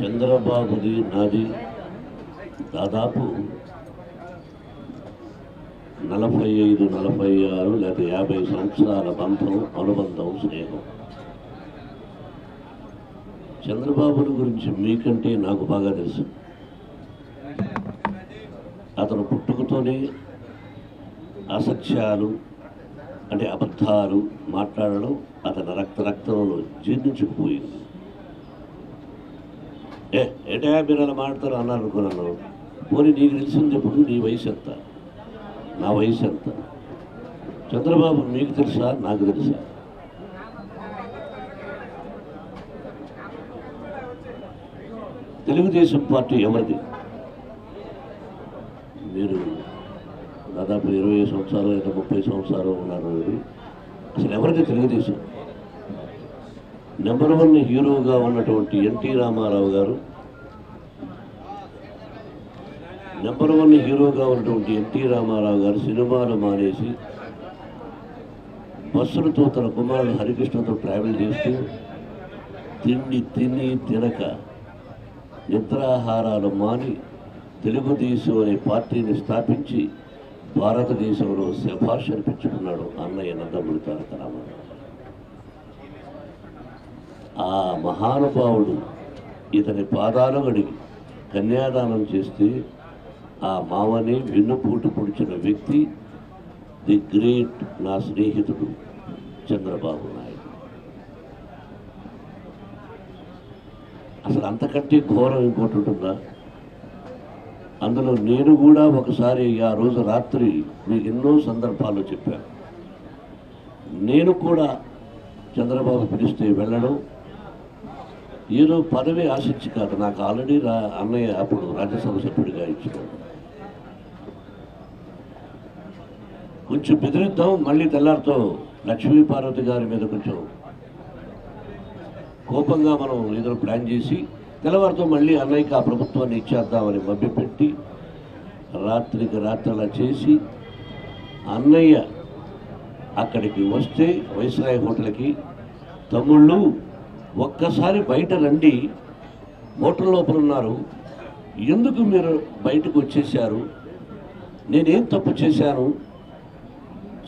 చంద్రబాబుది నాది దాదాపు నలభై ఐదు నలభై ఆరు లేదా యాభై సంవత్సరాల బంధం అనుబంధం స్నేహం. చంద్రబాబుని గురించి మీకంటే నాకు బాగా తెలుసు. అతను పుట్టుకతోనే అసత్యాలు అంటే అబద్ధాలు మాట్లాడడం అతని రక్త రక్తంలో జీర్ణించుకుపోయింది ఏ ఏటా మీరు అలా మాట్లాడతారు అన్నారు అనుకున్నాను. పోనీ నీకు తెలిసింది ఎప్పుడు నీ వయసు ఎంత? నా వయసు ఎంత? చంద్రబాబు మీకు తెలుసా? నాకు తెలుసా? తెలుగుదేశం పార్టీ ఎవరిది? మీరు దాదాపు ఇరవై సంవత్సరాలు లేదా ముప్పై సంవత్సరాలు ఉన్నారు. అసలు ఎవరిది తెలుగుదేశం? నెంబర్ వన్ హీరోగా ఉన్నటువంటి ఎన్టీ రామారావు గారు. నెంబర్ వన్ హీరోగా ఉన్నటువంటి ఎన్టీ రామారావు గారు సినిమాలు మానేసి బస్సులతో తన కుమారుడు హరికృష్ణతో ట్రావెల్ చేస్తూ తిండి తిని తినక నిద్రాహారాలు మాని తెలుగుదేశం అనే పార్టీని స్థాపించి భారతదేశంలో శభాష్ అనిపించుకున్నాడు అన్నయ్య నందమూరి తారక రామారావు. ఆ మహానుభావుడు ఇతని పాదాలు గడిగి కన్యాదానం చేస్తే ఆ మావని వెన్నుపూటు పొడిచిన వ్యక్తి ది గ్రేట్ నా స్నేహితుడు చంద్రబాబు నాయుడు. అసలు అంతకంటే ఘోరం ఇంకోటి ఉంటుందా? అందులో నేను కూడా ఒకసారి ఆ రోజు రాత్రి మీకు ఎన్నో సందర్భాల్లో చెప్పాను. నేను కూడా చంద్రబాబు పిలిస్తే వెళ్ళడం ఏదో పదవి ఆశించి కాదు. నాకు ఆల్రెడీ రా అన్నయ్య అప్పుడు రాజ్యసభ సభ్యుడిగా ఇచ్చినాడు కొంచెం బెదిరిద్దాం మళ్ళీ తెల్లారితో లక్ష్మీ పార్వతి గారి మీద కొంచెం కోపంగా మనం ఏదో ప్లాన్ చేసి తెల్లవారితో మళ్ళీ అన్నయ్యకి ఆ ప్రభుత్వాన్ని ఇచ్చేద్దామని మభ్యపెట్టి రాత్రికి రాత్రలా చేసి అన్నయ్య అక్కడికి వస్తే వైస్రాయ్ హోటల్కి తమ్ముళ్ళు ఒక్కసారి బయట రండి. హోటల్ లోపల ఉన్నారు. ఎందుకు మీరు బయటకు వచ్చేసారు నేనేం తప్పు చేశాను?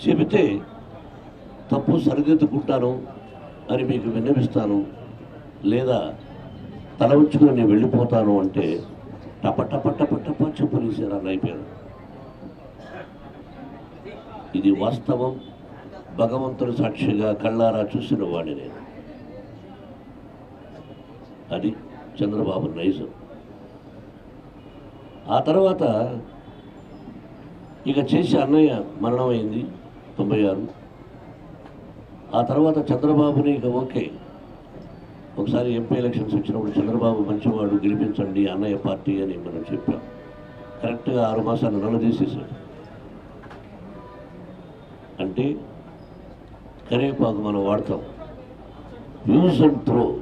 చెబితే తప్పు సరిదిద్దుకుంటాను అని మీకు విన్నవిస్తాను. లేదా తల ఉంచుకుని నేను వెళ్ళిపోతాను అంటే టప టప టప టప చెప్పులేసారు అని అయిపోయారు ఇది వాస్తవం. భగవంతుని సాక్షిగా కళ్ళారా చూసిన వాడిని నేను. అది చంద్రబాబు నైజం. ఆ తర్వాత ఇక చేసి అన్నయ్య మరణం అయింది తొంభై ఆరు. ఆ తర్వాత చంద్రబాబుని ఇక ఓకే. ఒకసారి ఎంపీ ఎలక్షన్స్ వచ్చినప్పుడు చంద్రబాబు మంచివాడు గెలిపించండి అన్నయ్య పార్టీ అని మనం చెప్పాం. కరెక్ట్గా ఆరు మాసాలు నన్ను తీసేసాడు అంటే కరివేపాకు మనం వాడతాం. Use and throw.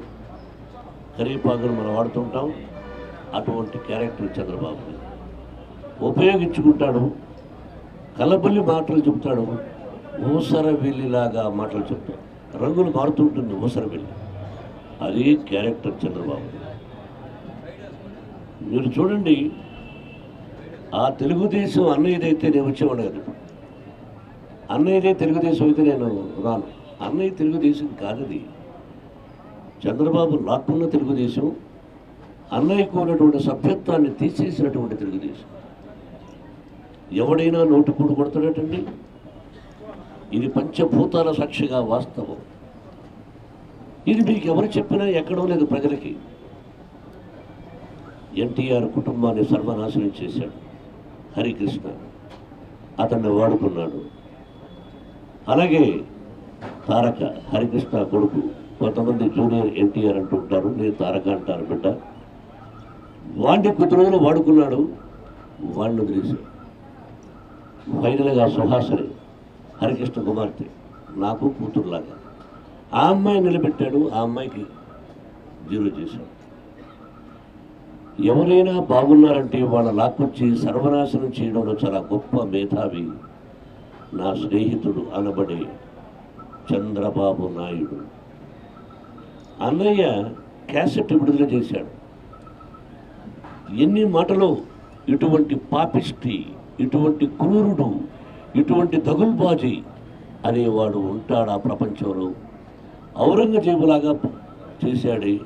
కరివేపాకును మనం వాడుతుంటాం. అటువంటి క్యారెక్టర్ చంద్రబాబు. ఉపయోగించుకుంటాడు. కలబల్లి మాటలు చెప్తాడు. ఊసర వెళ్ళిలాగా మాటలు చెప్తాడు. రంగులు మారుతుంటుంది ఊసర వెళ్ళి అది క్యారెక్టర్ చంద్రబాబు. మీరు చూడండి ఆ తెలుగుదేశం అన్నయ్యదైతే నేను వచ్చేవాడు కదా. అన్నయ్యదే తెలుగుదేశం అయితే నేను రాను. అన్నయ్య తెలుగుదేశం కాదది. చంద్రబాబు లాక్కున్న తెలుగుదేశం అన్నయ్యకు ఉన్నటువంటి సభ్యత్వాన్ని తీసేసినటువంటి తెలుగుదేశం. ఎవడైనా నోటు పూడు కొడతాడటండి? ఇది పంచభూతాల సాక్షిగా వాస్తవం. ఇది మీకు ఎవరు చెప్పినా ఎక్కడో లేదు ప్రజలకి. ఎన్టీఆర్ కుటుంబాన్ని సర్వనాశనం చేశాడు. హరికృష్ణ అతన్ని వాడుకున్నాడు. అలాగే తారక హరికృష్ణ కొడుకు కొంతమంది జూనియర్ ఎన్టీఆర్ అంటుంటారు నేను తారక అంటారు బిడ్డ. వాడిని కొద్ది రోజులు వాడుకున్నాడు వాళ్ళు వదిలేశాడు. ఫైనల్గా సుహాసని హరికృష్ణ కుమార్తె నాకు కూతురులాగా. ఆ అమ్మాయి నిలబెట్టాడు ఆ అమ్మాయికి జీరో చేశాడు. ఎవరైనా బాగున్నారంటే వాళ్ళ లాక్కొచ్చి సర్వనాశనం చేయడంలో చాలా గొప్ప మేధావి నా స్నేహితుడు అనబడే చంద్రబాబు నాయుడు. అన్నయ్య క్యాసెట్ విడుదల చేశాడు. ఎన్ని మాటలు ఇటువంటి పాపిష్టి ఇటువంటి క్రూరుడు ఇటువంటి దగుల్బాజీ అనేవాడు ఉంటాడు ఆ ప్రపంచంలో? ఔరంగజేబులాగా చేశాడే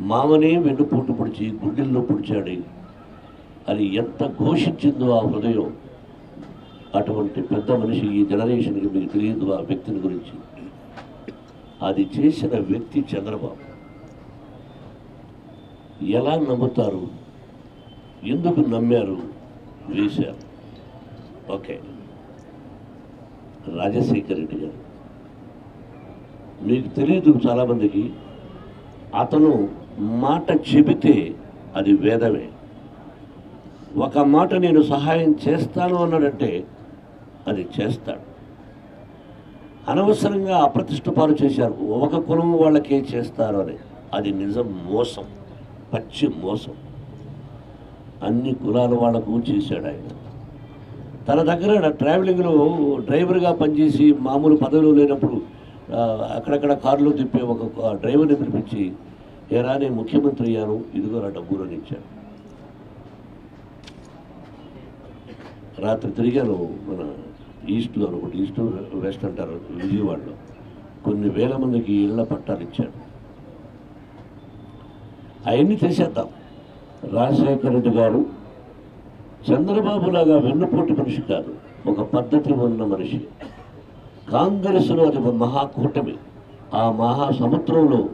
మామనే వెన్నుపోటు పొడిచి గుండెల్లో పొడిచాడే. అది ఎంత ఘోషించిందో ఆ హృదయం. అటువంటి పెద్ద మనిషి ఈ జనరేషన్కి మీకు తెలియదు ఆ వ్యక్తిని గురించి. అది చేసిన వ్యక్తి చంద్రబాబు. ఎలా నమ్ముతారు? ఎందుకు నమ్మారు? వేశారు. ఓకే. రాజశేఖర్ రెడ్డి గారు. మీకు తెలియదు చాలామందికి అతను మాట చెబితే అది వేదమే. ఒక మాట నేను సహాయం చేస్తాను అన్నాడంటే అది చేస్తాడు. అనవసరంగా అప్రతిష్టపాలు చేశారు. ఒక కులం వాళ్ళకే చేస్తారు అని. అది నిజం మోసం. పచ్చి మోసం. అన్ని కులాల వాళ్ళకు చేశాడు ఆయన. తన దగ్గర ట్రావెలింగ్లో డ్రైవర్గా పనిచేసి మామూలు పదవిలో లేనప్పుడు అక్కడక్కడ కారులో తిప్పే ఒక డ్రైవర్ని పిలిపించి ఏరా నేను ముఖ్యమంత్రి అయ్యాను. ఇదిగో నా డబ్బులు అని ఇచ్చాడు రాత్రి తిరిగాను మన ఈస్ట్లో ఒకటి ఈస్ట్ వెస్ట్ అంటారు విజయవాడలో. కొన్ని వేల మందికి ఇళ్ళ పట్టాలు ఇచ్చాడు అవన్నీ తీసేద్దాం రాజశేఖర రెడ్డి గారు చంద్రబాబు లాగా వెన్నుపోటు మనిషి కాదు ఒక పద్ధతి ఉన్న మనిషి. కాంగ్రెస్లో అది ఒక మహాకూటమి. ఆ మహాసముద్రంలో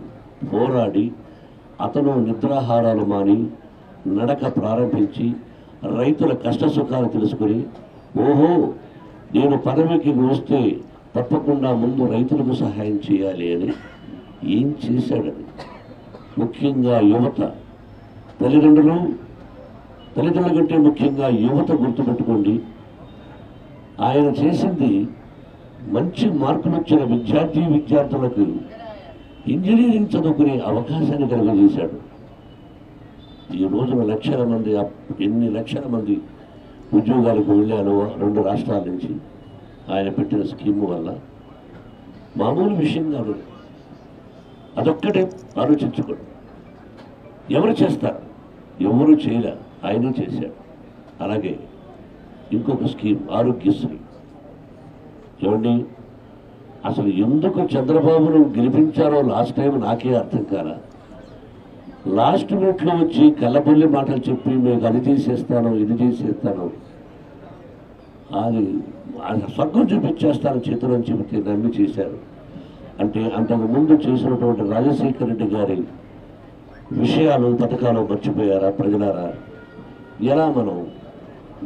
పోరాడి అతను నిద్రాహారాలు మాని నడక ప్రారంభించి రైతుల కష్ట సుఖాలు తెలుసుకుని ఓహో నేను పదవికి వస్తే తప్పకుండా ముందు రైతులకు సహాయం చేయాలి అని ఏం చేశాడని ముఖ్యంగా యువత. తల్లిదండ్రులు తల్లిదండ్రుల కంటే ముఖ్యంగా యువత గుర్తుపెట్టుకోండి. ఆయన చేసింది మంచి మార్కులు వచ్చిన విద్యార్థి విద్యార్థులకు ఇంజనీరింగ్ చదువుకునే అవకాశాన్ని కలుగజేశాడు. ఈ రోజున లక్షల మంది అప్- ఎన్ని లక్షల మంది ఉద్యోగాలకు వెళ్ళాను రెండు రాష్ట్రాల నుంచి. ఆయన పెట్టిన స్కీమ్ వల్ల. మామూలు విషయం కాదు. అదొక్కటే ఆలోచించుకోండి. ఎవరు చేస్తారు? ఎవరు చేయలే? ఆయన చేశాడు. అలాగే ఇంకొక స్కీమ్ ఆరోగ్యశ్రీ చూడండి అసలు ఎందుకు చంద్రబాబును గెలిపించారో లాస్ట్ టైం నాకే అర్థం కాల? లాస్ట్ మినిట్లో వచ్చి కళ్ళబొల్లి మాటలు చెప్పి మేము అది చేసేస్తాను ఇది చేసేస్తాను అది స్వర్గం చూపించేస్తాను చేతులు చెబితే నమ్మి చేశారు. అంటే అంతకు ముందు చేసినటువంటి రాజశేఖర రెడ్డి గారి విషయాలు పథకాలు మర్చిపోయారా ప్రజలారా? ఎలా మనం?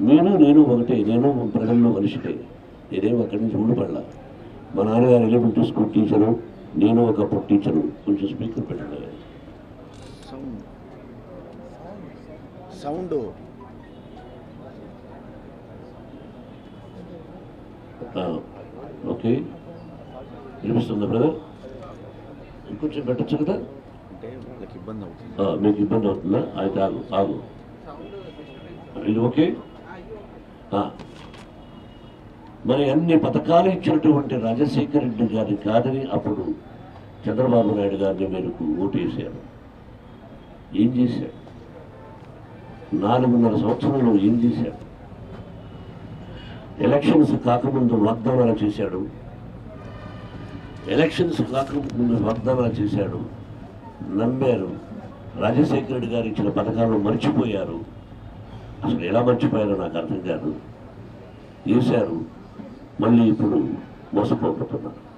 నేను నేను ఒకటే నేను ప్రజల్లో మనిషిటే నేనేం అక్కడి నుంచి ఉండిపడలా మా నాన్నగారు ఎలిమెంటరీ స్కూల్ టీచరు నేను ఒకప్పుడు టీచరు. కొంచెం స్పీకర్ పెట్టాను సౌండ్ సౌండ్. ఓకే. వినిపిస్తుందా బ్రదర్? ఇంకొంచెం పెట్టచ్చు కదా? అంటే వాళ్ళకి ఇబ్బంది అవుతుంది మీకు ఇబ్బంది అవుతుందా? అయితే ఆగు ఆగు. ఇది ఓకే? మరి అన్ని పథకాలు ఇచ్చినటువంటి రాజశేఖర రెడ్డి గారి కాదని అప్పుడు చంద్రబాబు నాయుడు గారిని మేరకు ఓటేశారు. ఏం చేశాడు నాలుగున్నర సంవత్సరంలో ఏం చేశాడు. ఎలక్షన్స్ కాకముందు వాగ్దానాలు చేశాడు. ఎలక్షన్స్ కాకముందు వాగ్దానాలు చేశాడు. నమ్మారు. రాజశేఖర రెడ్డి గారు ఇచ్చిన పథకాలను మర్చిపోయారు. అసలు ఎలా మర్చిపోయారో నాకు అర్థం కాదు. చేశారు. మళ్ళీ ఇప్పుడు మోసపోబోతున్నారు.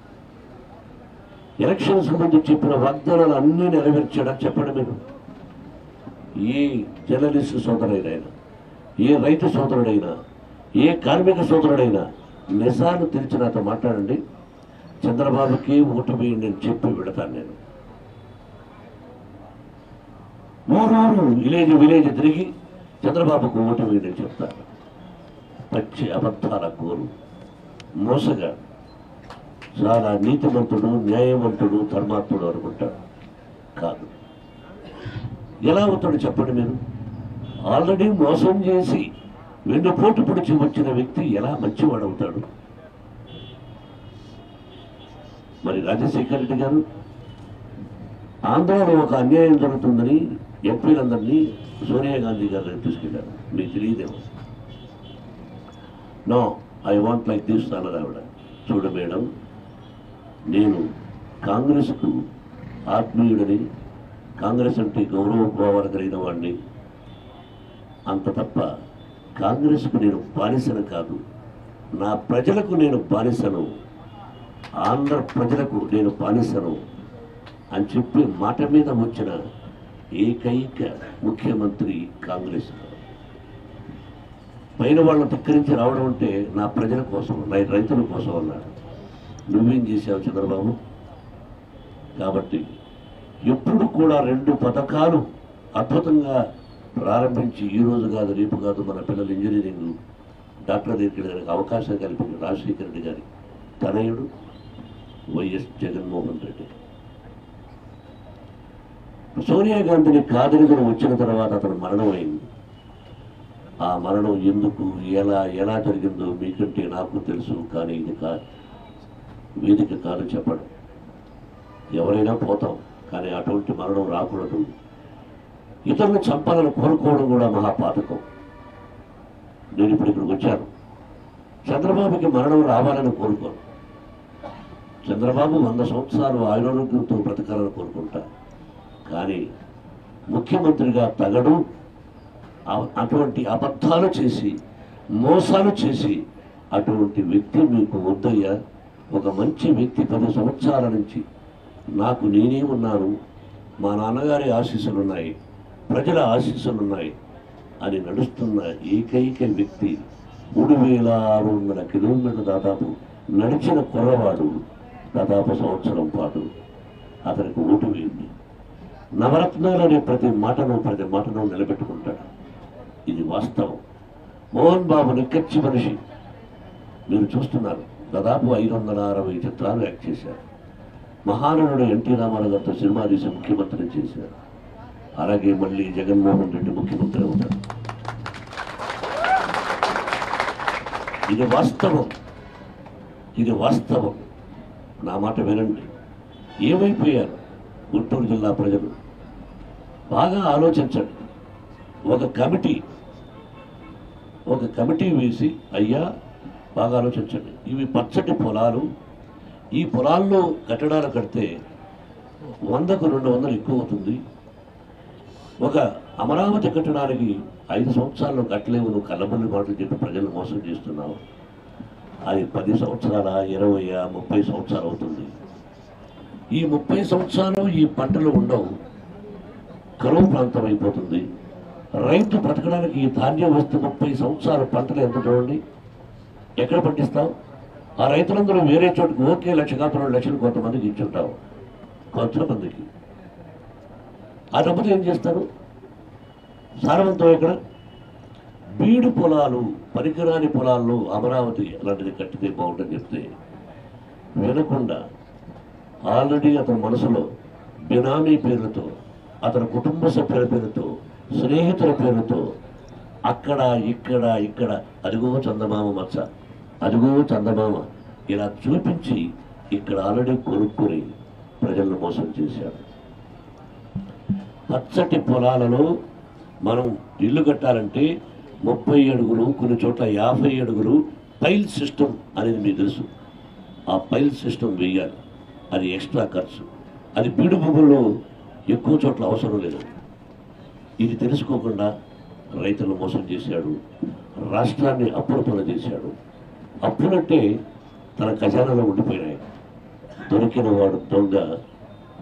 ఎలక్షన్స్ ముందు చెప్పిన వాగ్దానాలు అన్నీ నెరవేర్చాడని చెప్పడమే మీరు. ఏ జర్నలిస్ట్ సోదరుడైనా ఏ రైతు సోదరుడైనా ఏ కార్మిక సోదరుడైనా నిజాలు తెలిసి నాతో మాట్లాడండి. చంద్రబాబుకి ఓటు వేయండి అని చెప్పి పెడతాను నేను. ఊరూరు విలేజ్ విలేజ్ తిరిగి చంద్రబాబుకు ఓటు వేయండి అని చెప్తాను. పచ్చి అబద్ధాల కోరు. మోసగా. చాలా నీతిమంతుడు న్యాయవంతుడు ధర్మాత్ముడు అనుకుంటాడు కాదు. ఎలా అవుతాడు చెప్పండి మీరు. ఆల్రెడీ మోసం చేసి వెన్నుపోటు పొడిచి వచ్చిన వ్యక్తి ఎలా మంచివాడు అవుతాడు? మరి రాజశేఖర రెడ్డి గారు ఆంధ్రలో ఒక అన్యాయం జరుగుతుందని ఎంపీలందరినీ సోనియా గాంధీ గారు తీసుకెళ్ళారు మీకు తెలియదేమో. No I want like this అన్నది ఆవిడ చూడ మేడం నేను కాంగ్రెస్కు ఆత్మీయుడని కాంగ్రెస్ అంటే గౌరవ భావాలు కలిగిన వాడిని. అంత తప్ప కాంగ్రెస్కు నేను బానిసను కాదు. నా ప్రజలకు నేను బానిసను. ఆంధ్ర ప్రజలకు నేను బానిసను అని చెప్పి మాట మీద వచ్చిన ఏకైక ముఖ్యమంత్రి కాంగ్రెస్. పైన వాళ్ళని ధిక్కరించి రావడం అంటే నా ప్రజల కోసం రైతుల కోసం అన్నాడు నువ్వేం చేసావు చంద్రబాబు? కాబట్టి ఎప్పుడు కూడా రెండు పథకాలు అద్భుతంగా ప్రారంభించి ఈ రోజు కాదు రేపు కాదు మన పిల్లలు ఇంజనీరింగ్ డాక్టర్ దగ్గర గారికి అవకాశం కల్పించిన రాజశేఖర రెడ్డి గారి తనయుడు వైఎస్ జగన్మోహన్ రెడ్డి. సోనియా గాంధీని కాదలికలు వచ్చిన తర్వాత అతను మరణమైంది. ఆ మరణం ఎందుకు ఎలా ఎలా జరిగిందో మీకంటే నాకు తెలుసు కానీ ఇది కా వేదిక కాదు చెప్పడం. ఎవరైనా పోతాం. కానీ అటువంటి మరణం రాకూడదు. ఇతరులు చంపాలని కోరుకోవడం కూడా మహాపాతకం. నేను ఇప్పుడు ఇక్కడికి వచ్చాను. చంద్రబాబుకి మరణం రావాలని కోరుకోను. చంద్రబాబు వంద సంవత్సరాలు ఆయురోగ్యంతో బ్రతకాలని కోరుకుంటా కానీ ముఖ్యమంత్రిగా తగడు అటువంటి అబద్ధాలు చేసి మోసాలు చేసి అటువంటి వ్యక్తి మీకు వద్దయ్యా. ఒక మంచి వ్యక్తి పది సంవత్సరాల నుంచి నాకు నేనే ఉన్నాను. మా నాన్నగారి ఆశీస్సులు ఉన్నాయి ప్రజల ఆశీస్సులు ఉన్నాయి అని నడుస్తున్న ఏకైక వ్యక్తి మూడు వేల ఆరు వందల కిలోమీటర్ల దాదాపు నడిచిన కుర్రవాడు దాదాపు సంవత్సరం పాటు అతనికి ఓటు వేయండి. నవరత్నాలు అనే ప్రతి మాటను ప్రతి మాటను నిలబెట్టుకుంటాడు. ఇది వాస్తవం. మోహన్ బాబు నిక్కచ్చి మనిషి. మీరు చూస్తున్నారు. దాదాపు ఐదు వందల అరవై చిత్రాలు యాక్ట్ చేశారు. మహానటుడు ఎన్టీ రామారావు గారితో సినిమా తీసి ముఖ్యమంత్రి చేశారు. అలాగే మళ్ళీ జగన్మోహన్ రెడ్డి ముఖ్యమంత్రి అవుతారు. ఇది వాస్తవం. ఇది వాస్తవం. నా మాట వినండి. ఏమైపోయారు గుంటూరు జిల్లా ప్రజలు? బాగా ఆలోచించండి. ఒక కమిటీ ఒక కమిటీ వేసి అయ్యా బాగా ఆలోచించండి. ఇవి పచ్చటి పొలాలు ఈ పొలాల్లో కట్టడాలు కడితే వందకు రెండు వందలు ఎక్కువ అవుతుంది ఒక అమరావతి కట్టడానికి ఐదు సంవత్సరాలు కట్టలేవు నువ్వు కళ్ళబల్లి మాటలు చెప్పి ప్రజలు మోసం చేస్తున్నావు. అది పది సంవత్సరాల ఇరవై ముప్పై సంవత్సరాలు అవుతుంది. ఈ ముప్పై సంవత్సరాలు ఈ పంటలు ఉండవు. కరువు ప్రాంతం అయిపోతుంది. రైతు బ్రతకడానికి ఈ ధాన్యం వస్తే ముప్పై సంవత్సరాలు పంటలు ఎంత చూడండి? ఎక్కడ పండిస్తావు? ఆ రైతులందరూ వేరే చోటుకు ఓకే లక్ష కాదు రెండు లక్షలు కొంతమందికి ఇచ్చుంటావు కొంతమందికి. ఆ డబ్బుతో ఏం చేస్తారు? సారవంతం ఇక్కడ బీడు పొలాలు పరికరాని పొలాల్లో అమరావతి అలాంటిది కట్టితే బాగుంటుంది చెప్తే వినకుండా ఆల్రెడీ అతని మనసులో బినామీ పేరుతో అతని కుటుంబ సభ్యుల పేరుతో స్నేహితుల పేరుతో అక్కడ ఇక్కడ ఇక్కడ అదిగో చందమామ మచ్చ. అదిగో చందమామ ఇలా చూపించి ఇక్కడ ఆల్రెడీ కొనుక్కొని ప్రజలను మోసం చేశాడు. పచ్చటి పొలాలలో మనం ఇల్లు కట్టాలంటే ముప్పై అడుగులు కొన్ని చోట్ల యాభై అడుగులు పైల్ సిస్టమ్ అనేది మీకు తెలుసు. ఆ పైల్ సిస్టమ్ వేయాలి. అది ఎక్స్ట్రా ఖర్చు. అది బీడు భూముల్లో ఎక్కువ చోట్ల అవసరం లేదు. ఇది తెలుసుకోకుండా రైతులను మోసం చేశాడు. రాష్ట్రాన్ని అప్పుల పనులు చేశాడు. అప్పులంటే తన ఖజానాలో ఉండిపోయినాయి. దొరికిన వాడు దొంగ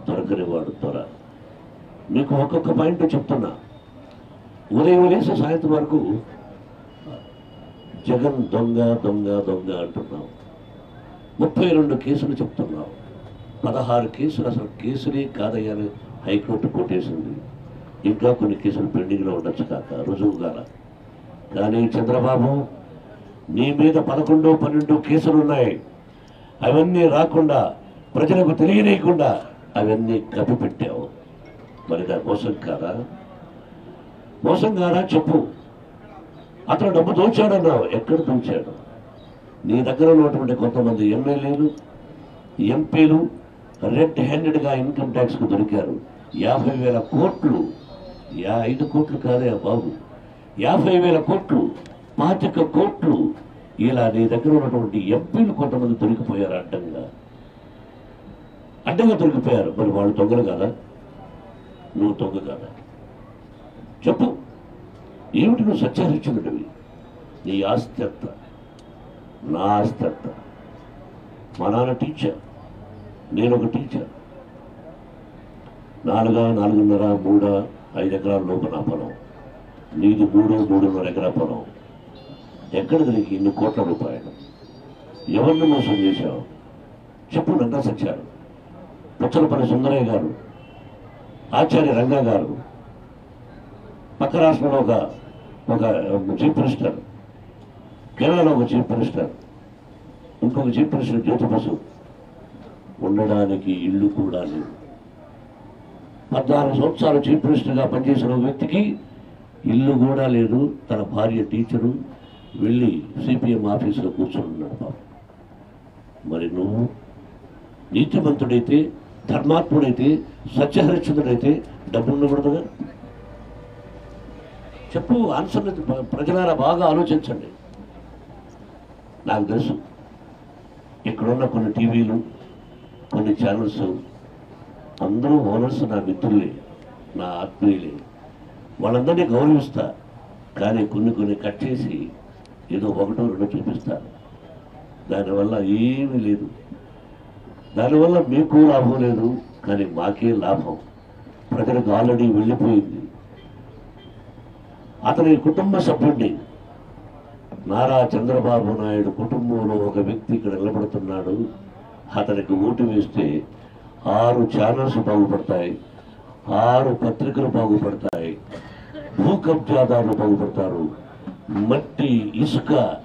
దొరకని వాడు దొర. మీకు ఒక్కొక్క పాయింట్ చెప్తున్నా. ఉదయం లేసి సాయంత్రం వరకు జగన్ దొంగ దొంగ దొంగ అంటున్నాం ముప్పై రెండు కేసులు చెప్తున్నాం పదహారు కేసులు అసలు కేసులే కాదయ్యాని హైకోర్టు కొట్టేసింది. ఇంకా కొన్ని కేసులు పెండింగ్లో ఉండొచ్చు కాక రుజువు కాల. కానీ చంద్రబాబు నీ మీద పదకొండు పన్నెండు కేసులు ఉన్నాయి. అవన్నీ రాకుండా ప్రజలకు తెలియనీయకుండా అవన్నీ కప్పిపెట్టావు. మరి దాని మోసం కాదా? మోసం కాదా చెప్పు. అతను డబ్బు దోచాడన్నావు. ఎక్కడ దోచాడు? నీ దగ్గర ఉన్నటువంటి కొంతమంది ఎమ్మెల్యేలు ఎంపీలు రెడ్ హ్యాండెడ్గా ఇన్కమ్ ట్యాక్స్కు దొరికారు. యాభై వేల కోట్లు. యా ఐదు కోట్లు కాదే బాబు. యాభై వేల కోట్లు. పాతిక కోట్లు ఇలా నీ దగ్గర ఉన్నటువంటి ఎంపీలు కొంతమంది దొరికిపోయారు అడ్డంగా. అడ్డంగా దొరికిపోయారు. మరి వాళ్ళు దొంగలు కాదా? నువ్వు దొంగ కాదా? చెప్పు. ఏమిటి నువ్వు సత్యహరిచునుడివి నీ ఆస్తి ఎంత? నా ఆస్తి ఎంత? మా నాన్న టీచర్. నేను ఒక టీచర్. నాలుగా నాలుగున్నర మూడ ఐదు ఎకరాల లోపు నా పొలం. నీది మూడు మూడున్నర ఎకరా పొలం. ఎక్కడ దొరికి ఇన్ని కోట్ల రూపాయలు? ఎవరిని మోసం చేశావు? చెప్పు రంగా సత్యాలు. పుచ్చలపల్లి సుందరయ్య గారు ఆచార్య రంగా గారు పక్క రాష్ట్రంలో ఒక ఒక చీఫ్ మినిస్టర్ కేరళలో ఒక చీఫ్ మినిస్టర్ ఇంకొక చీఫ్ మినిస్టర్ జ్యోతి బసు ఉండడానికి ఇల్లు కూడా లేదు పద్నాలుగు సంవత్సరాలు చీఫ్ మినిస్టర్గా పనిచేసిన ఒక వ్యక్తికి ఇల్లు కూడా లేదు. తన భార్య టీచరు వెళ్ళి సిపిఎం ఆఫీసులో కూర్చుంటున్నాడు పాపం మరి నువ్వు నీతిమంతుడైతే ధర్మాత్ముడైతే సత్యహరిశ్చంద్రుడైతే డబ్బు ఉండకూడదుగా చెప్పు ఆన్సర్ ప్రజలారా బాగా ఆలోచించండి. నాకు తెలుసు. ఇక్కడున్న కొన్ని టీవీలు కొన్ని ఛానల్స్ అందరూ ఓనర్స్ నా మిత్రులే నా ఆత్మీయులే. వాళ్ళందరినీ గౌరవిస్తా. కానీ కొన్ని కొన్ని కట్ చేసి ఏదో ఒకటో రెండో చూపిస్తారు. దానివల్ల ఏమీ లేదు. దానివల్ల మీకు లాభం లేదు కానీ మాకే లాభం. ప్రజలకు ఆల్రెడీ వెళ్ళిపోయింది. అతని కుటుంబ సభ్యుడిని నారా చంద్రబాబు నాయుడు కుటుంబంలో ఒక వ్యక్తి ఇక్కడ నిలబడుతున్నాడు. అతనికి ఓటు వేస్తే ఆరు ఛానల్స్ బాగుపడతాయి ఆరు పత్రికలు బాగుపడతాయి భూ కబ్జాదారులు బాగుపడతారు. మట్టి ఇసుక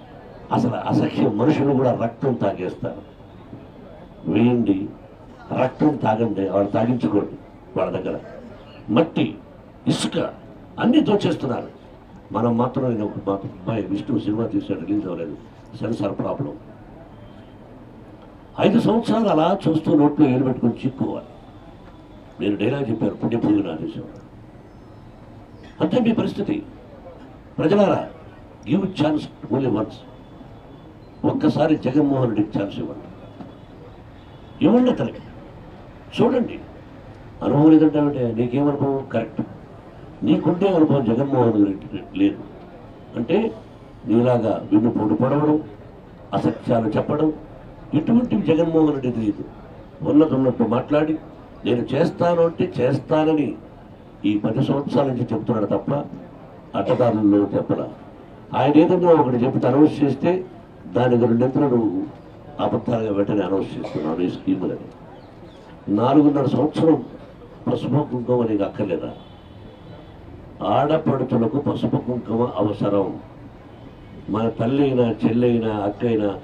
అసలు అసఖ్య మనుషులు కూడా రక్తం తాగేస్తారు. వేయండి. రక్తం తాగండి. వాళ్ళు తాగించుకోండి వాళ్ళ దగ్గర. మట్టి ఇసుక అన్ని దోచేస్తున్నారు మనం మాత్రం నేను ఒక మా అబ్బాయి విష్ణు సినిమా తీశాడు రిలీజ్ అవ్వలేదు. Censor problem. ఐదు సంవత్సరాలు అలా చూస్తూ నోట్లో ఏలు పెట్టుకుని చిక్కుకోవాలి. నేను డైలాగ్ చెప్పాను పుణ్యపూజన ఆదేశం అంతే మీ పరిస్థితి. ప్రజలారా గివ్ ఛాన్స్ ఓన్లీ వన్స్ ఒక్కసారి జగన్మోహన్ రెడ్డికి ఛాన్స్ ఇవ్వండి. ఇవ్వండి అతనికి చూడండి. అనుభవం లేదంటే నీకేమనుభవం? కరెక్ట్ నీకుంటే అనుభవం జగన్మోహన్ రెడ్డి లేదు. అంటే నీలాగా విన్ను పోటు పడవడం అసత్యాలు చెప్పడం ఇటువంటివి జగన్మోహన్ రెడ్డి తెలియదు. ఉన్నది ఉన్నట్టు మాట్లాడి నేను చేస్తాను అంటే చేస్తానని ఈ పది సంవత్సరాల నుంచి చెప్తున్నాడు తప్ప అడ్డదారుల్లో చెప్పలా. ఆయన ఏదన్నా ఒకటి చెప్పి అనౌన్స్ చేస్తే దానికి రెండింతలు నువ్వు అబద్ధాలుగా వెంటనే అనౌన్స్ చేస్తున్నాను ఈ స్కీములని. నాలుగున్నర సంవత్సరం పసుపు కుంకుమ నీకు అక్కర్లేదా? ఆడపడుతులకు పసుపు కుంకుమ అవసరం. మన తల్లి అయినా చెల్లి అయినా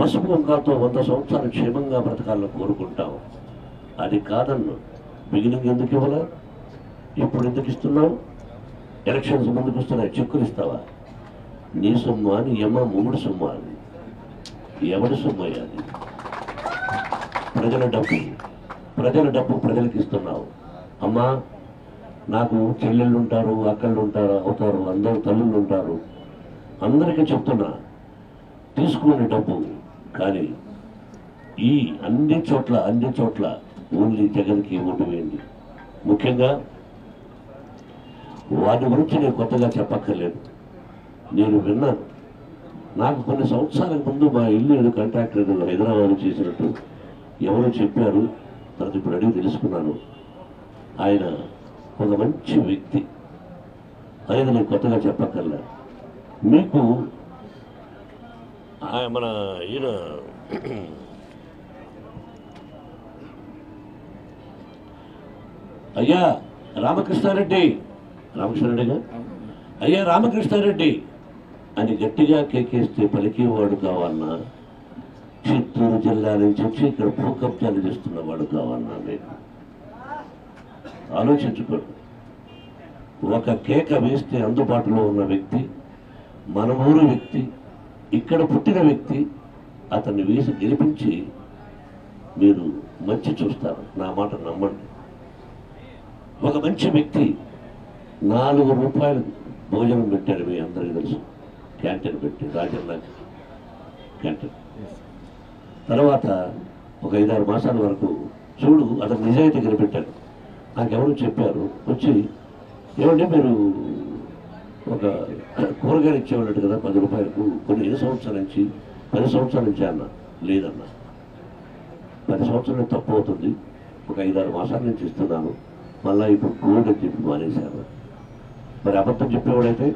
పసుపు కుంకాలతో వంద సంవత్సరాలు క్షేమంగా బ్రతకాలని కోరుకుంటాం అది కాదన్ను. బిగినింగ్ ఎందుకు ఇవ్వలే? ఇప్పుడు ఎందుకు ఇస్తున్నావు? ఎలక్షన్స్ ముందుకు వస్తున్నాయి. చెక్కులు ఇస్తావా? నీ సొమ్ము అని అమ్మ మూడు సొమ్ము అది ఎవరి సొమ్ము అది? ప్రజల డబ్బు. ప్రజల డబ్బు ప్రజలకు ఇస్తున్నావు. అమ్మా నాకు చెల్లెళ్ళు ఉంటారు అక్కళ్ళు ఉంటారు అవుతారు అందరు తల్లుళ్ళు ఉంటారు. అందరికీ చెప్తున్నా తీసుకోండి డబ్బు. కానీ ఈ అన్ని చోట్ల అన్ని చోట్ల ఓన్లీ జగన్కి ఓటు వేయండి. ముఖ్యంగా వాటి గురించి నేను కొత్తగా చెప్పక్కర్లేదు. నేను విన్నాను నాకు కొన్ని సంవత్సరాల ముందు మా ఇల్లు ఏదో కాంట్రాక్టర్ హైదరాబాద్ చేసినట్టు ఎవరో చెప్పారు. తర్వాత ఇప్పుడు అడిగి తెలుసుకున్నాను. ఆయన ఒక మంచి వ్యక్తి. అనేది నేను కొత్తగా చెప్పక్కర్లే. మీకు ఆయన మన ఈయన అయ్యా రామకృష్ణారెడ్డి. రామకృష్ణారెడ్డిగా? అయ్యా రామకృష్ణారెడ్డి. అని గట్టిగా కేకేస్తే పలికేవాడు కావన్నా చిత్తూరు జిల్లా నుంచి వచ్చి ఇక్కడ భూకబ్జాలు చేస్తున్నవాడు కావన్నా నేను ఆలోచించుకోండి ఒక కేక వేస్తే అందుబాటులో ఉన్న వ్యక్తి మన ఊరు వ్యక్తి ఇక్కడ పుట్టిన వ్యక్తి అతన్ని వేసి గెలిపించి మీరు మంచి చూస్తారు. నా మాట నమ్మండి. ఒక మంచి వ్యక్తి నాలుగు రూపాయలు భోజనం పెట్టాడు మీ అందరికీ తెలుసు. క్యాంటీన్ పెట్టి రాజన్న క్యాంటీన్. తర్వాత ఒక ఐదారు మాసాల వరకు చూడు అతను నిజాయితీ కనిపెట్టాడు. నాకెవరు చెప్పారు వచ్చి ఏమంటే మీరు ఒక కూరగాయలు ఇచ్చేవాళ్ళు కదా పది రూపాయలకు కొన్ని ఎన్ని సంవత్సరాల నుంచి పది సంవత్సరాల నుంచి అన్న లేదన్న. పది సంవత్సరాలు తప్పు అవుతుంది ఒక ఐదారు మాసాల నుంచి ఇస్తున్నాను మళ్ళీ ఇప్పుడు గోల్డ్ అని చెప్పి మానేశాను. మరి అబద్ధం చెప్పేవాడైతే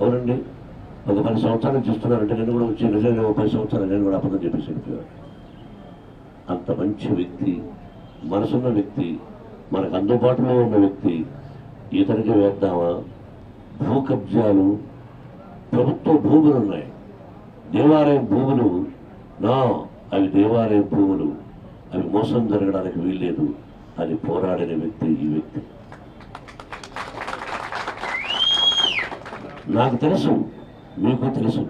అవునండి ఒక పది సంవత్సరాల నుంచి ఇస్తున్నారంటే నేను కూడా వచ్చి నిజంగా ముప్పై పది సంవత్సరాలు నేను కూడా అబద్ధం చెప్పేసి అంత మంచి వ్యక్తి మనసున్న వ్యక్తి మనకు అందుబాటులో ఉన్న వ్యక్తి ఇతనికి వేద్దామా? భూ కబ్జాలు ప్రభుత్వ భూములు ఉన్నాయి. దేవాలయం భూములు నా అవి దేవాలయం భూములు. అవి మోసం జరగడానికి వీల్లేదు. అది పోరాడిన వ్యక్తి ఈ వ్యక్తి. నాకు తెలుసు. మీకు తెలుసు.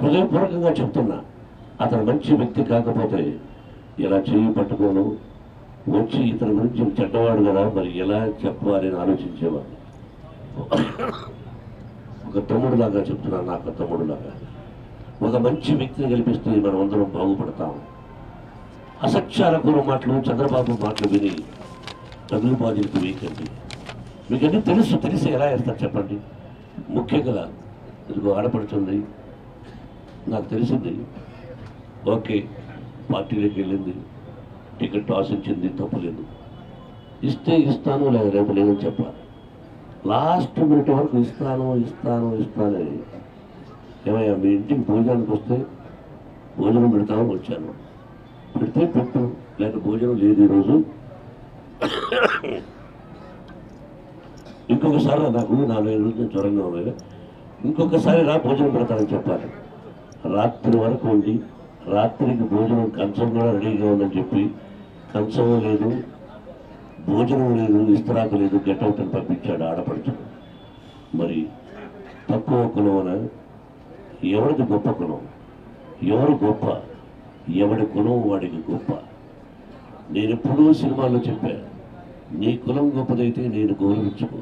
హృదయపూర్వకంగా చెప్తున్నా అతను మంచి వ్యక్తి కాకపోతే ఇలా చేయి పట్టుకోను వచ్చి ఇతని గురించి చెడ్డవాడు కదా మరి ఎలా చెప్పాలి అని ఆలోచించేవాడు ఒక తమ్ముడులాగా చెప్తున్నాను నాకు తమ్ముడులాగా. ఒక మంచి వ్యక్తిని కల్పిస్తే మనం అందరం బాగుపడతాం. అసత్యాల కూర మాటలు చంద్రబాబు మాటలు విని చదువు బాధ్యతకు వేయకండి. మీకు అన్నీ తెలుసు తెలిసి ఎలా వేస్తారు చెప్పండి. ముఖ్యంగా ఇదిగో ఆడపడుతుంది నాకు తెలిసింది. ఓకే పార్టీలోకి వెళ్ళింది. టికెట్ ఆశించింది తప్పులేదు. ఇస్తే ఇస్తాను లేదా రేపు లేదని చెప్పాలి లాస్ట్ మినిట్ వరకు ఇస్తాను ఇస్తాను ఇస్తానని ఏమయ్యా మీ ఇంటికి భోజనానికి వస్తే భోజనం పెడతామని వచ్చాను. పెడితే పెట్టు. లేక భోజనం లేదు ఈరోజు. ఇంకొకసారి నాకు నాలుగైదు రోజులు జ్వరంగా ఉన్నాయి. ఇంకొకసారి రా భోజనం పెడతానని చెప్పాలి రాత్రి వరకు ఉండి రాత్రికి భోజనం కంచం కూడా రెడీగా ఉందని చెప్పి కంచం లేదు భోజనం లేదు ఇస్తరాకు లేదు గెటౌట్ అని పంపించాడు ఆడపడుచు. మరి తక్కువ కులవన ఎవరిది గొప్ప కులం? ఎవరు గొప్ప? ఎవడి కులం వాడికి గొప్ప? నేను ఎప్పుడూ సినిమాల్లో చెప్పాను నీ కులం గొప్పదైతే నేను గౌరవించుకో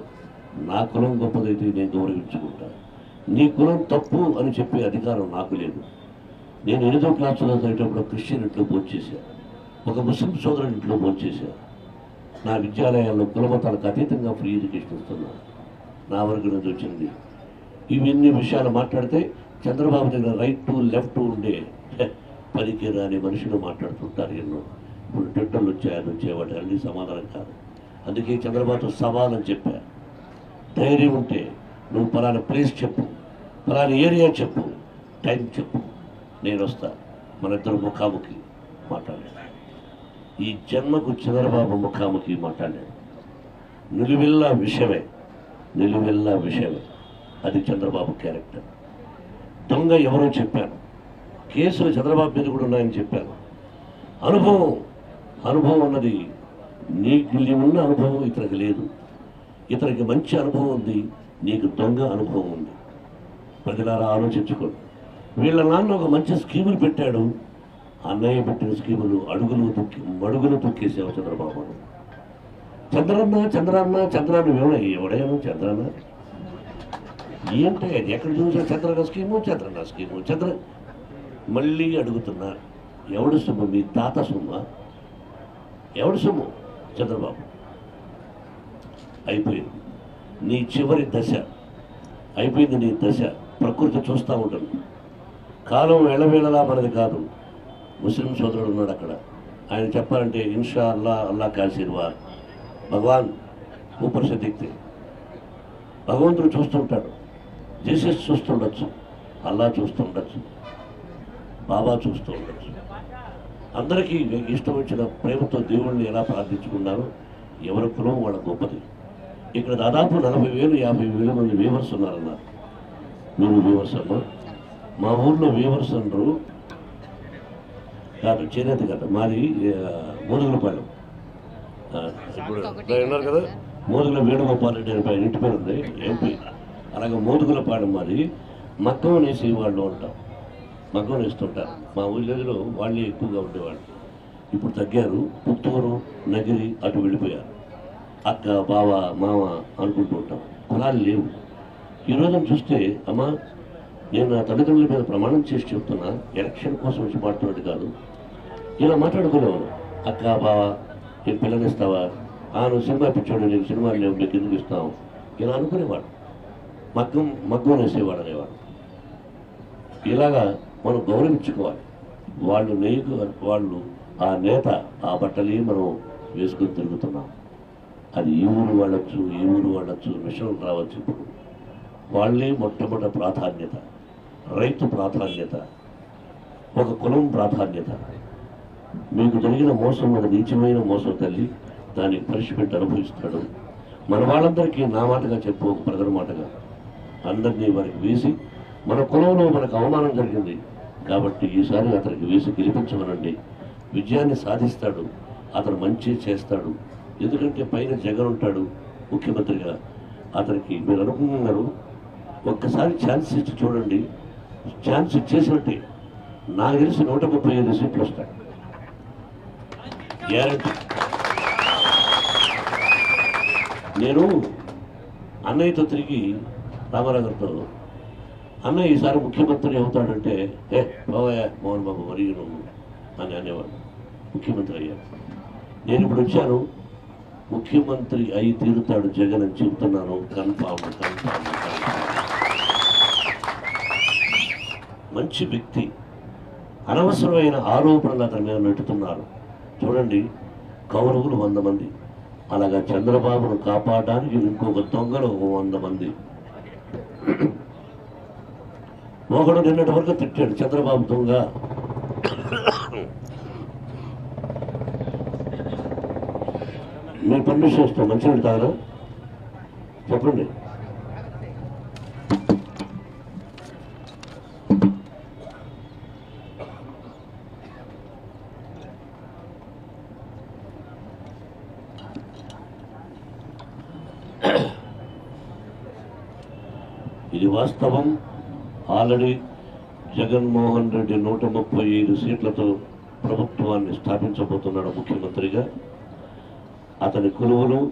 నా కులం గొప్పదైతే నేను గౌరవించుకుంటా. నీ కులం తప్పు అని చెప్పే అధికారం నాకు లేదు. నేను ఎనిమిదో క్లాస్ చదువుతున్నప్పుడు క్రిస్టియన్ ఇంట్లో భోంచేశాను ఒక ముస్లిం సోదరుని ఇంట్లో భోంచేశాను నా విద్యాలయాల్లో కులమతాలకు అతీతంగా ఫ్రీ ఎడ్యుకేషన్ ఇస్తున్నాను నా వరకు నుంచి వచ్చింది. ఇవన్నీ విషయాలు మాట్లాడితే చంద్రబాబు దగ్గర రైట్ టు లెఫ్ట్ ఉండే హె, పనికి రాని మనుషులు మాట్లాడుతుంటారు ఎన్నో. ఇప్పుడు టెంటర్లు వచ్చాయని వచ్చేవాడు అన్ని సమాధానం కాదు. అందుకే చంద్రబాబు సవాల్ అని చెప్పా. ధైర్యం ఉంటే నువ్వు పలానా ప్లేస్ చెప్పు పలానా ఏరియా చెప్పు టైం చెప్పు. నేను వస్తా మన ఇద్దరు ముఖాముఖి మాట్లాడాడు ఈ జన్మకు చంద్రబాబు ముఖాముఖి మాట్లాడాడు నిలువెల్లా విషయమే నిలువెల్లా విషయమే. అది చంద్రబాబు క్యారెక్టర్. దొంగ ఎవరో చెప్పాను కేసులు చంద్రబాబు మీద కూడా ఉన్నాయని చెప్పాను అనుభవం అనుభవం అన్నది నీకు ఉన్న అనుభవం ఇతనికి లేదు. ఇతనికి మంచి అనుభవం ఉంది. నీకు దొంగ అనుభవం ఉంది. ప్రజలారా ఆలోచించుకోండి. వీళ్ళ నాన్న ఒక మంచి స్కీములు పెట్టాడు. అన్నయ్య పెట్టిన స్కీములు అడుగులు తొక్కి మడుగులు తొక్కేసావు చంద్రబాబు. చంద్రన్న చంద్రన్న చంద్రన్న ఎవడ ఎవడేమో చంద్రన్న? ఏంటే ఎక్కడ చూసా చంద్రన్న స్కీము చంద్రన్న స్కీము? చంద్ర మళ్ళీ అడుగుతున్నా ఎవడు సొమ్ము? మీ తాత సొమ్మ? ఎవడు సొమ్ము? చంద్రబాబు. అయిపోయింది. నీ చివరి దశ. అయిపోయింది నీ దశ. ప్రకృతి చూస్తూ ఉంటుంది. కాలం ఎళవేళలా మనది కాదు. ముస్లిం సోదరుడు ఉన్నాడు అక్కడ. ఆయన చెప్పాలంటే ఇన్షా అల్లా అల్లా కాశీర్వా భగవాన్ ఉపనిషదిక్తి భగవంతుడు చూస్తుంటాడు జీసస్ చూస్తుండొచ్చు అల్లా చూస్తుండొచ్చు బాబా చూస్తూ ఉండొచ్చు. అందరికీ ఇష్టం వచ్చిన ప్రేమతో దేవుణ్ణి ఎలా ప్రార్థించుకున్నారో ఎవరి కులం వాళ్ళ గొప్పది. ఇక్కడ దాదాపు నలభై వేలు యాభై వేల మంది వీవర్స్ ఉన్నారన్నారు మీరు వీవర్స్ అమ్మా. మా ఊర్లో వీవర్స్ అనరు కాదు చేనేత కదా. మాది మోదుగులపాలెం. ఇప్పుడు ఉన్నారు కదా? మోదుగుల వేణుగోపాల్ రెడ్డి అని పైన ఇంటి పేరు ఉంది ఎంపీ. అలాగే మోదుగులపాలెం మాది మక్కం వేసి వాళ్ళు ఉంటాం మగ్గం వేస్తుంటారు మా విలేజ్లో వాళ్ళే ఎక్కువగా ఉండేవాళ్ళు. ఇప్పుడు తగ్గారు. పుత్తూరు నగిరి అటు వెళ్ళిపోయారు. అక్క బావ మామ అనుకుంటూ ఉంటాం. కులాలు లేవు. ఈ రోజున చూస్తే అమ్మా నేను నా తల్లిదండ్రుల మీద ప్రమాణం చేసి చెప్తున్నా ఎలక్షన్ కోసం వచ్చి మాట్లాడుతున్నట్టు కాదు. ఇలా మాట్లాడుకునేవారు. అక్క బావ నేను పిల్లనిస్తావా ఆ నువ్వు సినిమా పిచ్చాడు నీకు సినిమాలు లేవు నీకు ఎందుకు ఇస్తావు? ఇలా అనుకునేవాడు. మగ్గం మగ్గం వేసేవాడు అనేవాడు. ఇలాగా మనం గౌరవించుకోవాలి. వాళ్ళు నేకు వాళ్ళు ఆ నేత ఆ బట్టలే మనం వేసుకుని తిరుగుతున్నాం. అది ఈ ఊరు వాడచ్చు ఈ ఊరు వాడచ్చు విషయం రావచ్చు ఇప్పుడు. వాళ్ళే మొట్టమొదటి ప్రాధాన్యత. రైతు ప్రాధాన్యత. ఒక కులం ప్రాధాన్యత. మీకు జరిగిన మోసం ఒక నీచమైన మోసం తల్లి దానికి పనిష్మెంట్ అనుభవిస్తాడు. మన వాళ్ళందరికీ నా మాటగా చెప్పు ఒక ప్రజల మాటగా. అందరినీ వారికి వేసి మన కులంలో మనకు అవమానం జరిగింది. కాబట్టి ఈసారి అతనికి వేసి గెలిపించమనండి. విజయాన్ని సాధిస్తాడు. అతను మంచి చేస్తాడు. ఎందుకంటే పైన జగన్ ఉంటాడు ముఖ్యమంత్రిగా. అతనికి మీరు అనుకున్నారు ఒక్కసారి ఛాన్స్ ఇచ్చి చూడండి. ఛాన్స్ ఇచ్చేసినట్టే. నాకు తెలిసి నూట ముప్పై ఐదు సీట్లు వస్తాయి. గ్యారంటీ. నేను అన్నయ్యతో తిరిగి రామారావుతో అన్నయ్య ఈసారి ముఖ్యమంత్రి అవుతాడంటే ఏ బావయ్య మోహన్ బాబు మరి నువ్వు అని అనేవాడు. ముఖ్యమంత్రి అయ్యాడు. నేను ఇప్పుడు వచ్చాను. ముఖ్యమంత్రి అయి తీరుతాడు జగన్ అని చెబుతున్నాను కన్ఫామ్ కన్ఫామ్ మంచి వ్యక్తి. అనవసరమైన ఆరోపణలు అతని మీద నెట్టుతున్నారు చూడండి కౌరవులు వంద మంది. అలాగా చంద్రబాబును కాపాడడానికి ఇంకొక దొంగలు ఒక వంద మంది. ఒకడు నిన్నటి వరకు తిట్టాడు చంద్రబాబు దొంగ. మేము పర్మిషన్ ఇస్తాం మంచినీళ్ళు తాగరా చెప్పండి. ఇది వాస్తవం. ఆల్రెడీ జగన్మోహన్ రెడ్డి నూట ముప్పై ఐదు సీట్లతో ప్రభుత్వాన్ని స్థాపించబోతున్నాడు ముఖ్యమంత్రిగా. అతని కొలువులు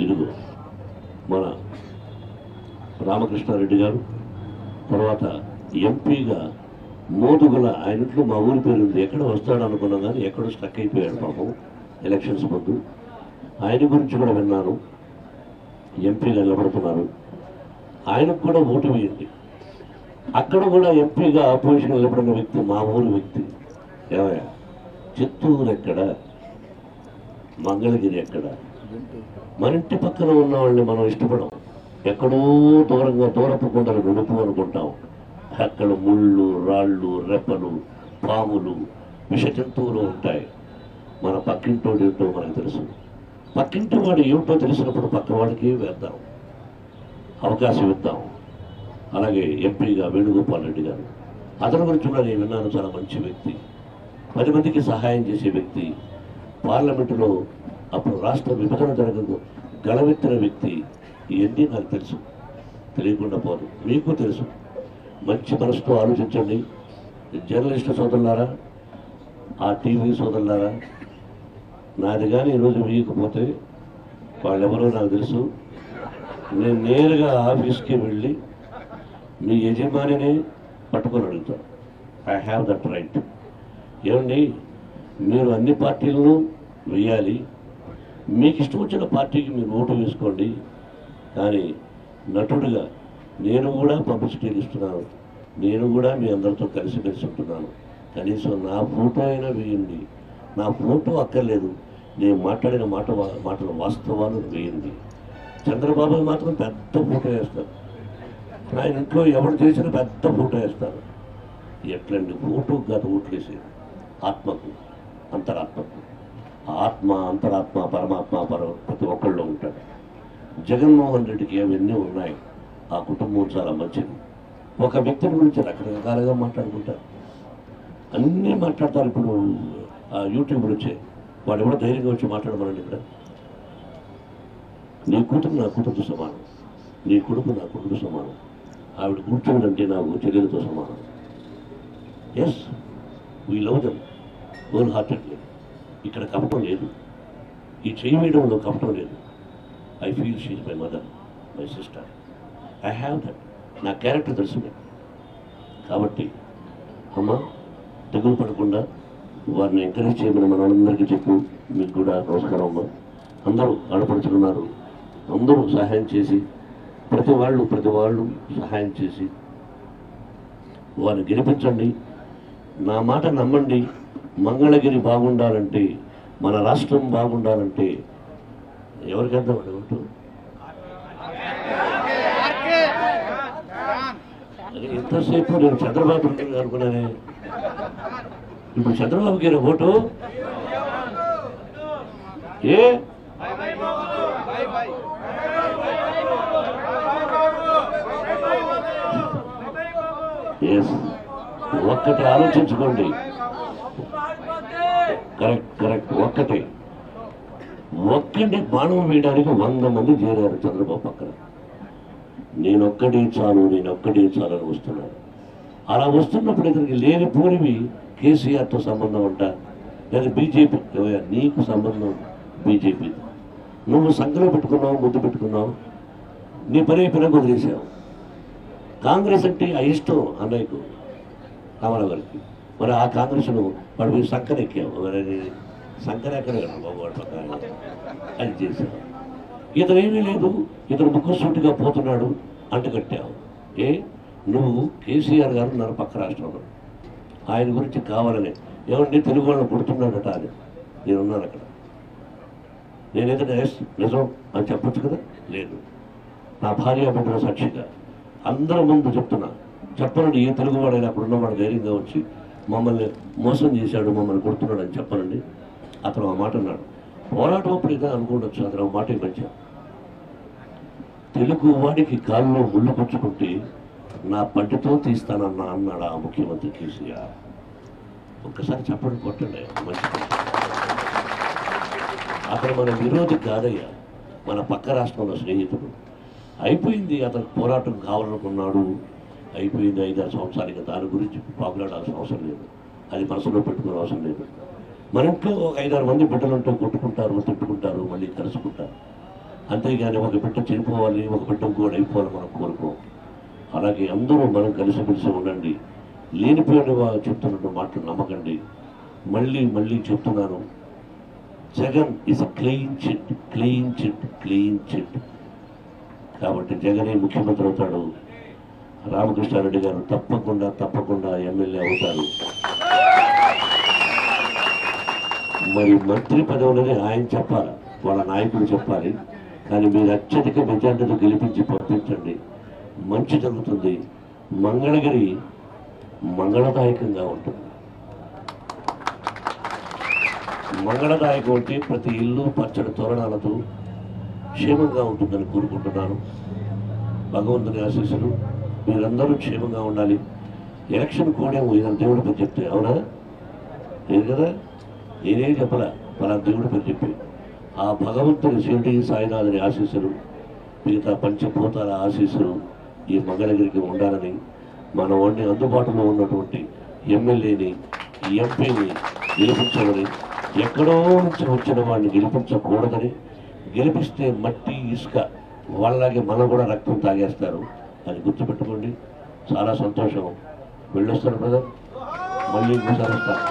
ఇరుగు మన రామకృష్ణారెడ్డి గారు తర్వాత ఎంపీగా మోదుగుల ఆయన ఇంట్లో మా ఊరి పేరు ఉంది. ఎక్కడ వస్తాడు అనుకున్నాం కానీ ఎక్కడో స్టక్ అయిపోయాడు పాపం ఎలక్షన్స్ ముందు. ఆయన గురించి కూడా విన్నాను. ఎంపీగా నిలబడుతున్నారు. ఆయనకు కూడా ఓటు వేయండి. అక్కడ కూడా ఎంపీగా అపోజిషన్ నిలబడిన వ్యక్తి మా ఊరి వ్యక్తి. ఏమయ్యా? చిత్తూరు ఎక్కడ? మంగళగిరి ఎక్కడ? మన ఇంటి పక్కన ఉన్న వాళ్ళని మనం ఇష్టపడం. ఎక్కడో దూరంగా దూరపు కొండలు నునుపు అనుకుంటాం. అక్కడ ముళ్ళు రాళ్ళు రెప్పలు పాములు విష జంతువులు ఉంటాయి. మన పక్కింటోడు ఏంటో మనకు తెలుసు. పక్కింటి వాడు ఏమిటో తెలిసినప్పుడు పక్క వాడికి వేద్దాం. అవకాశం ఇద్దాం. అలాగే ఎంపీగా వేణుగోపాల్ రెడ్డి గారు. అతని గురించి కూడా నేను విన్నాను చాలా మంచి వ్యక్తి. పది మందికి సహాయం చేసే వ్యక్తి. పార్లమెంటులో అప్పుడు రాష్ట్ర విభజన జరగదు. గళవెత్తిన వ్యక్తి ఇవన్నీ నాకు తెలుసు. తెలియకుండా పోదు. మీకు తెలుసు. మంచి మనసుతో ఆలోచించండి. జర్నలిస్టు సోదరులారా ఆ టీవీ సోదరులారా నాది కానీ ఈరోజు వేయకపోతే వాళ్ళెవరో నాకు తెలుసు. నేను నేరుగా ఆఫీస్కి వెళ్ళి మీ యజమానిని పట్టుకొని అడుగుతాను ఐ హ్యావ్ దట్ రైట్ ఏమండి? మీరు అన్ని పార్టీలను వేయాలి మీకు ఇష్టం వచ్చిన పార్టీకి మీరు ఓటు వేసుకోండి. కానీ నటుడుగా నేను కూడా పబ్లిసిటీకి ఇస్తున్నాను. నేను కూడా మీ అందరితో కలిసి ఉంటున్నాను. కనీసం నా ఫోటో అయినా వేయండి. నా ఫోటో అక్కర్లేదు. నేను మాట్లాడిన మాట మాటల వాస్తవాలు వేయండి. చంద్రబాబు మాత్రం పెద్ద ఫోటో వేస్తారు. ఆయన ఇంట్లో ఎవరు చేసిన పెద్ద ఫోటో వేస్తారు. ఎట్లండి ఫోటో గత ఓట్లేసేది? ఆత్మకు. అంతరాత్మ. ఆత్మ అంతరాత్మ పరమాత్మ పర ప్రతి ఒక్కళ్ళు ఉంటాడు జగన్మోహన్ రెడ్డికి అవన్నీ ఉన్నాయి ఆ కుటుంబం చాలా మంచిది. ఒక వ్యక్తి గురించి రకరకాలుగా మాట్లాడుకుంటారు. అన్నీ మాట్లాడతారు. ఇప్పుడు ఆ యూట్యూబ్ గురించి వాడు ఎవడో ధైర్యంగా వచ్చి మాట్లాడమనండి ఇక్కడ. నీ కూతురు నా కూతురుతో సమానం. నీ కొడుకు నా కొడుకు సమానం. ఆవిడ కూర్చోడంటే నాకు చర్యలతో సమానం. Yes we love them whole heartedly ఇక్కడ కపటం లేదు. ఈ చేయి వేయడంలో కపటం లేదు. I feel she's my mother my sister I have that నా క్యారెక్టర్ తెలుసు కాబట్టి అమ్మ తెగులు పడకుండా వారిని ఎంకరేజ్ చేయమని మనందరికీ చెప్పు. మీకు కూడా నమస్కారం అమ్మ. అందరూ ఆడపడుతున్నారు అందరూ సహాయం చేసి ప్రతి వాళ్ళు ప్రతి వాళ్ళు సహాయం చేసి వారిని గెలిపించండి. నా మాట నమ్మండి. మంగళగిరి బాగుండాలంటే మన రాష్ట్రం బాగుండాలంటే ఎవరికి అర్థం? ఓటు ఎంతసేపు నేను చంద్రబాబు అనుకున్నానే? ఇప్పుడు చంద్రబాబు గారి ఓటు? ఏ? ఒక్కటి ఆలోచించుకోండి. కరెక్ట్ కరెక్ట్ ఒక్కటే. ఒక్కటి బాణం వేయడానికి వంద మంది చేరారు చంద్రబాబు పక్కన. నేనొక్కడే చాలు నేనొక్కడే చాలు అని వస్తున్నాను. అలా వస్తున్నప్పుడు ఇతనికి లేని పూరివి కేసీఆర్తో సంబంధం అంట లేదా బీజేపీ? నీకు సంబంధం బీజేపీ. నువ్వు సంఖ్యలో పెట్టుకున్నావు ముద్దు పెట్టుకున్నావు. నీ పని అయిపోయినా వదిలేసావు కాంగ్రెస్ అంటే ఆ ఇష్టం అన్నయ్యకు కమల గారికి. మరి ఆ కాంగ్రెస్ను వాడు పోయి సంకరెక్కాం ఎక్కావు. మరి బాబు వాడి పక్కన. అది చేశాం ఇతను ఏమీ లేదు. ఇతను ముక్కుసూటిగా పోతున్నాడు అంటగట్టావు ఏ? నువ్వు కేసీఆర్ గారు ఉన్నారు పక్క రాష్ట్రంలో. ఆయన గురించి కావాలని. ఏమంటే తెలుగు వాళ్ళని కొడుతున్నాడట అని. నేనున్నాను అక్కడ. నేనేదైనా నిజం అని చెప్పొచ్చు కదా? లేదు. నా భార్య బిడ్డల సాక్షిగా. అందరి ముందు చెప్తున్నా. చెప్పనండి ఏ తెలుగువాడైనా అక్కడ ఉన్నవాడు ధైర్యంగా వచ్చి మమ్మల్ని మోసం చేశాడు మమ్మల్ని కొడుతున్నాడు అని చెప్పనండి. అతను ఆ మాట అన్నాడు. పోరాటం అప్పుడు ఇదే అనుకోవచ్చు అతను ఆ మాట మంచిగా తెలుగు వాడికి కాల్లో ముళ్ళు పుచ్చుకుంటే నా పంటితో తీస్తానన్నా అన్నాడు ఆ ముఖ్యమంత్రి కేసీఆర్. ఒక్కసారి చెప్పండి కొట్టండి మంచి అతను మన విరోధి కాదయ్యా. మన పక్క రాష్ట్రంలో స్నేహితుడు. అయిపోయింది అతను పోరాటం కావాలనుకున్నాడు. అయిపోయింది ఐదారు సంవత్సరాలుగా దాని గురించి పాపులాడాల్సిన అవసరం లేదు. అది మనసులో పెట్టుకునే అవసరం లేదు. మన ఇంట్లో ఒక ఐదారు మంది బిడ్డలుంటే కొట్టుకుంటారు తిట్టుకుంటారు మళ్ళీ కలుసుకుంటారు అంతేగాని ఒక బిడ్డ చనిపోవాలి ఒక బిడ్డ కూడా అయిపోవాలి మనం కోరుకో. అలాగే అందరూ మనం కలిసిమెలిసి ఉండండి. లేనిపోయిన వా- చెప్తున్నట్టు మాటలు నమ్మకండి. మళ్ళీ మళ్ళీ చెప్తున్నాను. Jagan is clean chit clean chit clean chit కాబట్టి జగనే ముఖ్యమంత్రి అవుతాడు. రామకృష్ణారెడ్డి గారు తప్పకుండా తప్పకుండా ఎమ్మెల్యే అవుతారు. మరి మంత్రి పదవులని ఆయన చెప్పాలి వాళ్ళ నాయకుడు చెప్పాలి. కానీ మీరు అత్యధిక మెజార్టీతో గెలిపించి పంపించండి. మంచి జరుగుతుంది. మంగళగిరి మంగళదాయకంగా ఉంటుంది. మంగళదాయకం అంటే ప్రతి ఇల్లు పచ్చడి తోరణాలతో క్షేమంగా ఉంటుందని కోరుకుంటున్నాను. భగవంతుని ఆశీస్సులు. మీరందరూ క్షేమంగా ఉండాలి. ఎలక్షన్ కోడేమో ఇదంతా దేవుడి పేరు చెప్తే అవునా? లేదు కదా? నేనేం చెప్పలే? మన దేవుడి పేరు చెప్పి. ఆ భగవంతుని శివుడి సాయినాథుని ఆశీస్సులు మిగతా పంచభూతాల ఆశీస్సులు ఈ మంగళగిరికి ఉండాలని మన వాడిని అందుబాటులో ఉన్నటువంటి ఎమ్మెల్యేని ఎంపీని గెలిపించమని ఎక్కడో నుంచి వచ్చిన వాడిని గెలిపించకూడదని గెలిపిస్తే మట్టి ఇసుక వాళ్ళలాగే మనం కూడా రక్తం తాగేస్తారు. అది గుర్తుపెట్టుకోండి. చాలా సంతోషం. వెళ్ళొస్తాను బ్రదర్ మళ్ళీ ఇంకోసారి వస్తాను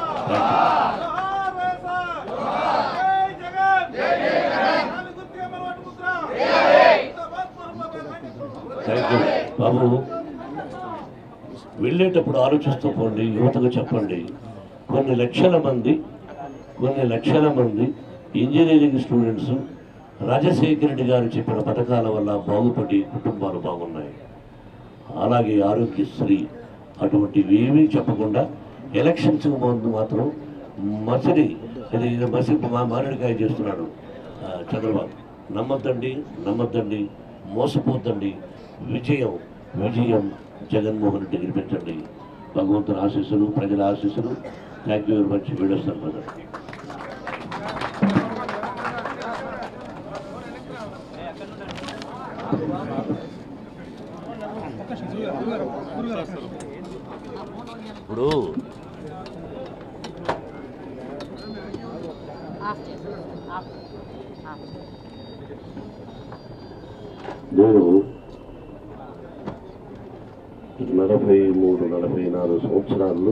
థ్యాంక్ యూ బాబు వెళ్ళేటప్పుడు ఆలోచిస్తూ పోండి యువతకు చెప్పండి. కొన్ని లక్షల మంది కొన్ని లక్షల మంది ఇంజనీరింగ్ స్టూడెంట్స్ రాజశేఖర రెడ్డి గారు చెప్పిన పథకాల వల్ల బాగుపడి కుటుంబాలు బాగున్నాయి. అలాగే ఆరోగ్యశ్రీ అటువంటివి ఏమీ చెప్పకుండా ఎలక్షన్స్ ముందు మాత్రం మసిడి ఇది మసి మా చేస్తున్నాడు చంద్రబాబు. నమ్మద్దండి నమ్మద్దండి మోసపోద్దండి. విజయం విజయం జగన్మోహన్ రెడ్డి గెలిపించండి. భగవంతుని ఆశీస్సులు ప్రజల ఆశీస్సులు. Thank you very much. వీడియోస్తాను brother ఇప్పుడు ఆఫ్ చేసి ఆఫ్ ఆఫ్ నేను నలభై మూడు నలభై నాలుగు సంవత్సరాల్లో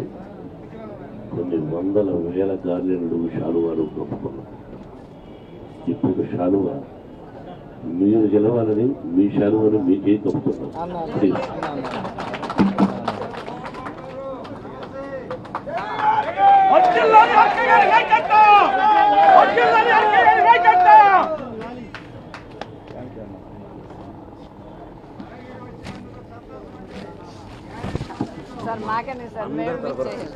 కొన్ని వందల వేల గార్లెన్లు శాలువాలు కప్పుకున్నాం. ఇప్పుడు శాలువ మీరు గెలవాలని మీ శాలువని మీకే కప్పుతున్నాం మాకనే సార్ మేము ఇచ్చేది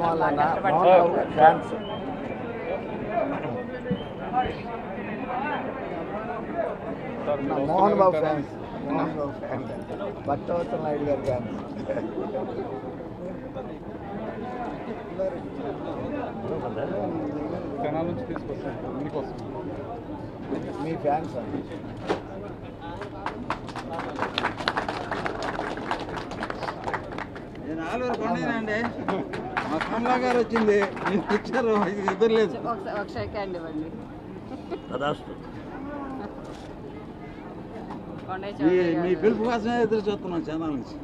Mohan Babu fans Mohan Babu fans Mohan Babu fans Bhaktavatsala Naidu గారి ఫ్యాన్స్ కెనాల్ నుంచి తీసుకొస్తాం మీకోసం మీ ఫ్యాన్స్ అండి. నేను ఆలూరు కొండేనండి మా కమలా గారు వచ్చింది. మీరు ఇచ్చారు ఇది ఇద్దరు లేదు. మీ. పిలుపు కోసమే ఎదురు చూస్తున్నాం ఛానల్ నుంచి.